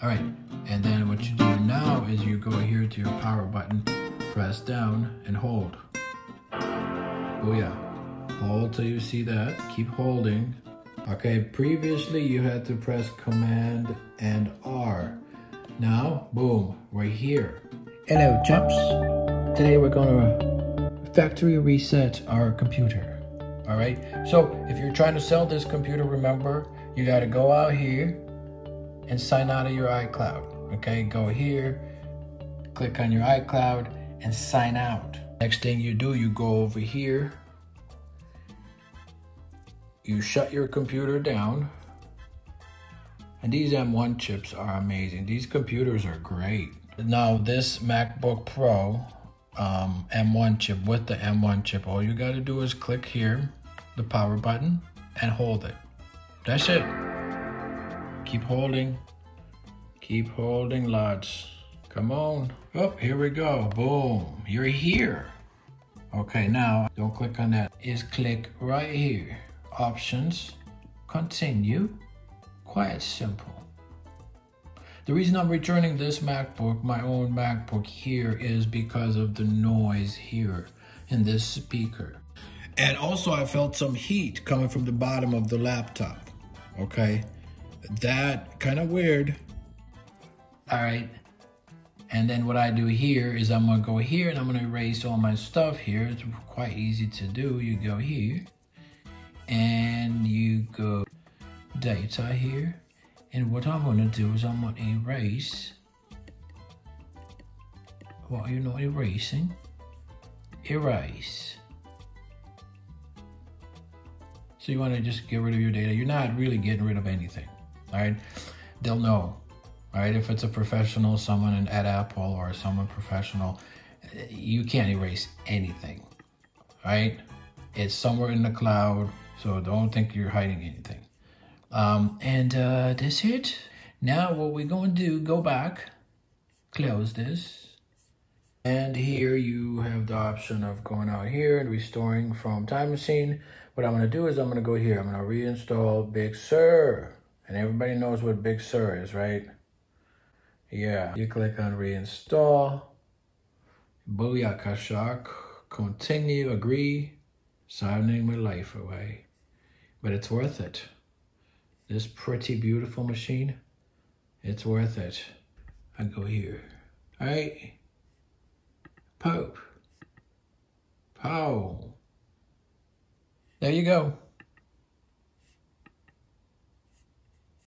All right, and then what you do now is you go here to your power button, press down and hold. Oh yeah, hold till you see that, keep holding. Okay, previously you had to press Command and R. Now, boom, we're here. Hello chaps, today we're gonna factory reset our computer. All right, so if you're trying to sell this computer, remember, you gotta go out here, and sign out of your iCloud. Okay, go here, click on your iCloud and sign out. Next thing you do, you go over here, you shut your computer down. And these M1 chips are amazing. These computers are great. Now this MacBook Pro um, M1 chip with the M1 chip, all you gotta do is click here, the power button, and hold it. That's it. Keep holding. Keep holding, lads. Come on. Oh, here we go. Boom. You're here. Okay, now don't click on that. Is click right here. Options. Continue. Quite simple. The reason I'm returning this MacBook, my own MacBook here, is because of the noise here in this speaker. And also I felt some heat coming from the bottom of the laptop. Okay that kind of weird. All right. And then what I do here is I'm gonna go here and I'm gonna erase all my stuff here. It's quite easy to do. You go here and you go data here. And what I'm gonna do is I'm gonna erase what are you're not erasing. Erase. So you wanna just get rid of your data. You're not really getting rid of anything right? They'll know, right? If it's a professional, someone at Apple or someone professional, you can't erase anything, right? It's somewhere in the cloud, so don't think you're hiding anything. Um, and uh, that's it. Now what we're going to do, go back, close this. And here you have the option of going out here and restoring from Time Machine. What I'm going to do is I'm going to go here. I'm going to reinstall Big Sur. And everybody knows what Big Sur is, right? Yeah. You click on reinstall. Booyaka shock. Continue, agree. Signing my life away. But it's worth it. This pretty beautiful machine, it's worth it. I go here. All right. Pope. Pow. There you go.